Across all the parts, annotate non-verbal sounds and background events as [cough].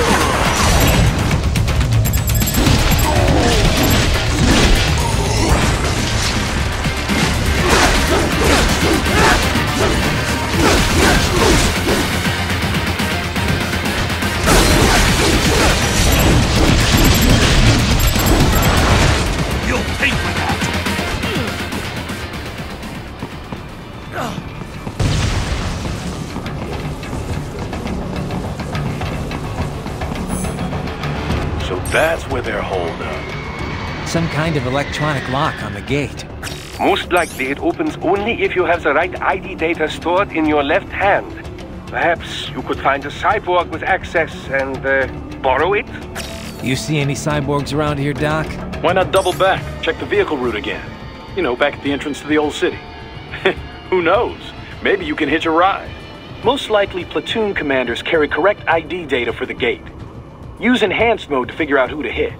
You'll that's where they're holed up. Some kind of electronic lock on the gate. Most likely it opens only if you have the right ID data stored in your left hand. Perhaps you could find a cyborg with access and uh, borrow it? You see any cyborgs around here, Doc? Why not double back? Check the vehicle route again. You know, back at the entrance to the old city. [laughs] Who knows? Maybe you can hitch a ride. Most likely, platoon commanders carry correct ID data for the gate. Use enhanced mode to figure out who to hit.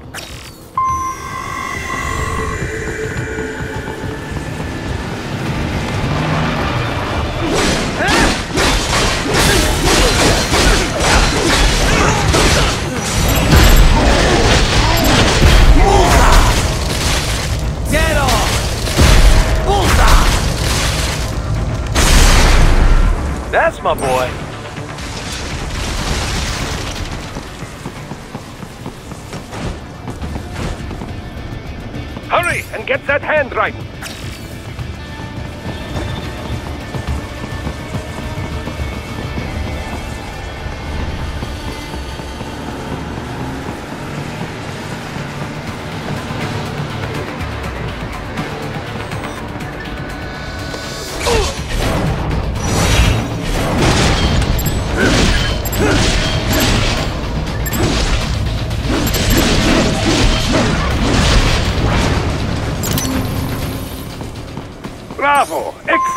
That's my boy. And get that hand right!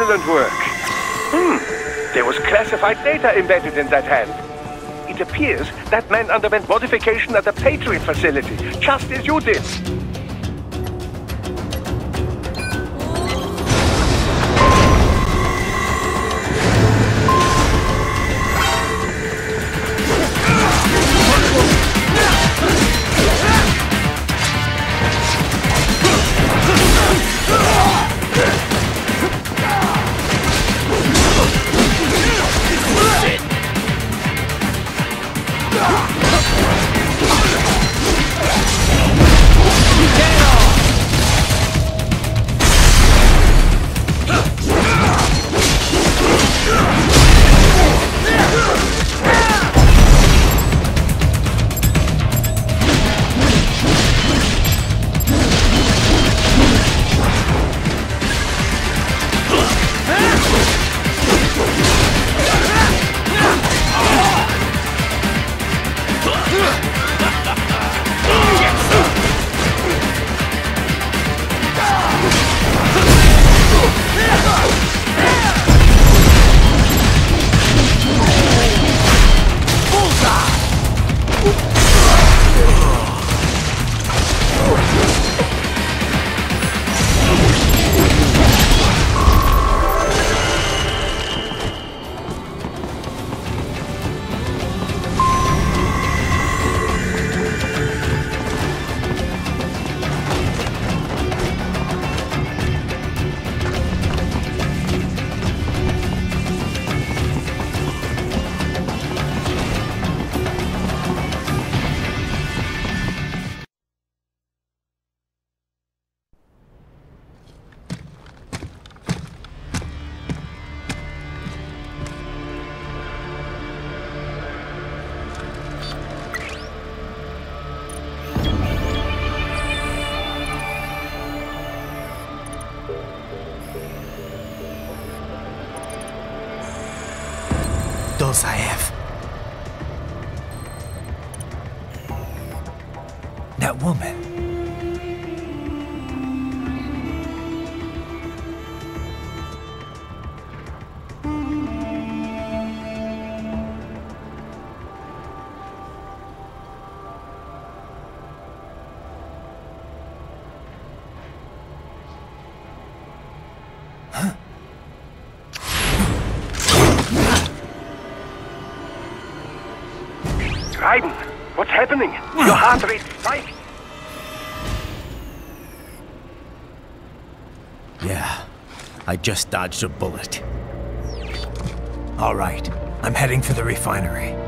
Excellent work! Hmm. There was classified data embedded in that hand. It appears that man underwent modification at the Patriot facility, just as you did. Dolzaev. That woman. What's happening? Your heart rate spiked. Yeah, I just dodged a bullet. All right, I'm heading for the refinery.